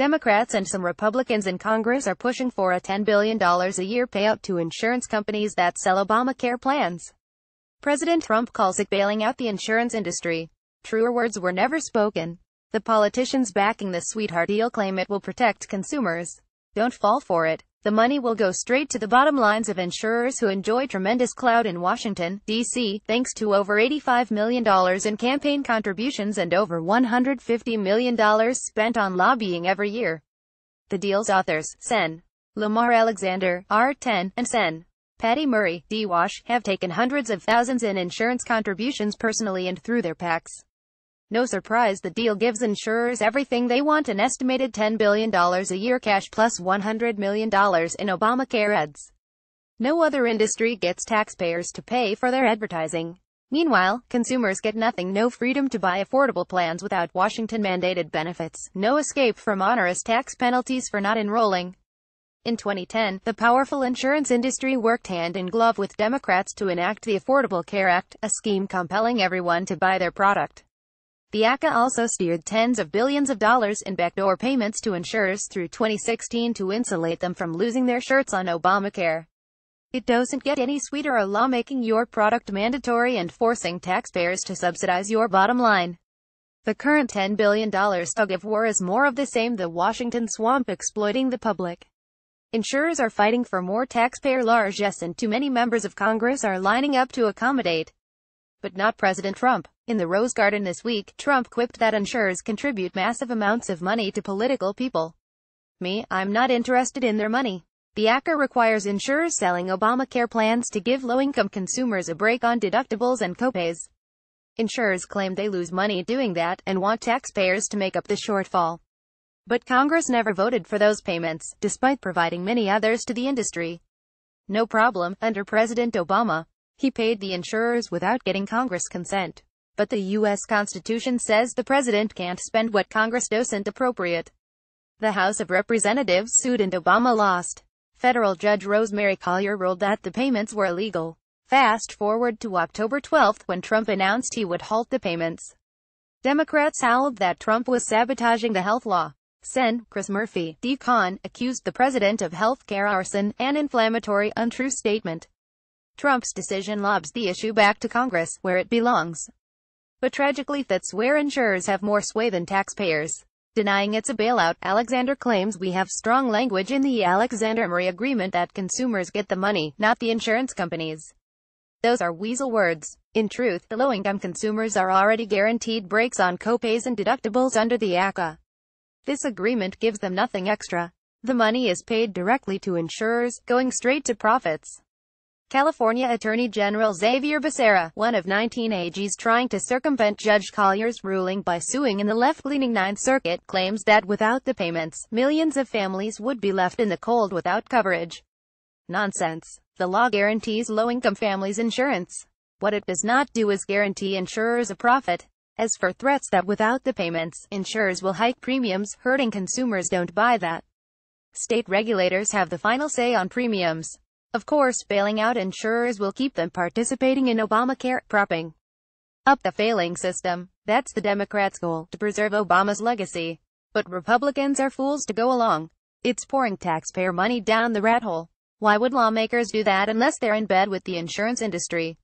Democrats and some Republicans in Congress are pushing for a $10 billion a year payout to insurance companies that sell Obamacare plans. President Trump calls it bailing out the insurance industry. Truer words were never spoken. The politicians backing the sweetheart deal claim it will protect consumers. Don't fall for it. The money will go straight to the bottom lines of insurers who enjoy tremendous clout in Washington, D.C., thanks to over $85 million in campaign contributions and over $150 million spent on lobbying every year. The deal's authors, Sen. Lamar Alexander, R-Tenn., and Sen. Patty Murray, D. Wash, have taken hundreds of thousands in insurance contributions personally and through their PACs. No surprise the deal gives insurers everything they want an estimated $10 billion a year cash plus $100 million in Obamacare ads. No other industry gets taxpayers to pay for their advertising. Meanwhile, consumers get nothing no freedom to buy affordable plans without Washington-mandated benefits, no escape from onerous tax penalties for not enrolling. In 2010, the powerful insurance industry worked hand in glove with Democrats to enact the Affordable Care Act, a scheme compelling everyone to buy their product. The ACA also steered tens of billions of dollars in backdoor payments to insurers through 2016 to insulate them from losing their shirts on Obamacare. It doesn't get any sweeter a law making your product mandatory and forcing taxpayers to subsidize your bottom line. The current $10 billion tug of war is more of the same the Washington swamp exploiting the public. Insurers are fighting for more taxpayer largesse and too many members of Congress are lining up to accommodate. But not President Trump. In the Rose Garden this week, Trump quipped that insurers contribute massive amounts of money to political people. Me, I'm not interested in their money. The ACA requires insurers selling Obamacare plans to give low-income consumers a break on deductibles and copays. Insurers claim they lose money doing that, and want taxpayers to make up the shortfall. But Congress never voted for those payments, despite providing many others to the industry. No problem, under President Obama. He paid the insurers without getting Congress consent. But the U.S. Constitution says the president can't spend what Congress doesn't appropriate. The House of Representatives sued and Obama lost. Federal Judge Rosemary Collyer ruled that the payments were illegal. Fast forward to October 12 when Trump announced he would halt the payments. Democrats howled that Trump was sabotaging the health law. Sen. Chris Murphy, D-Conn., accused the president of health care arson, an inflammatory, untrue statement. Trump's decision lobs the issue back to Congress, where it belongs but tragically that's where insurers have more sway than taxpayers. Denying it's a bailout, Alexander claims we have strong language in the Alexander-Murray agreement that consumers get the money, not the insurance companies. Those are weasel words. In truth, low-income consumers are already guaranteed breaks on copays and deductibles under the ACA. This agreement gives them nothing extra. The money is paid directly to insurers, going straight to profits. California Attorney General Xavier Becerra, one of 19 AGs trying to circumvent Judge Collyer's ruling by suing in the left-leaning Ninth Circuit, claims that without the payments, millions of families would be left in the cold without coverage. Nonsense. The law guarantees low-income families insurance. What it does not do is guarantee insurers a profit. As for threats that without the payments, insurers will hike premiums, hurting consumers don't buy that. State regulators have the final say on premiums. Of course, bailing out insurers will keep them participating in Obamacare, propping up the failing system. That's the Democrats' goal, to preserve Obama's legacy. But Republicans are fools to go along. It's pouring taxpayer money down the rat hole. Why would lawmakers do that unless they're in bed with the insurance industry?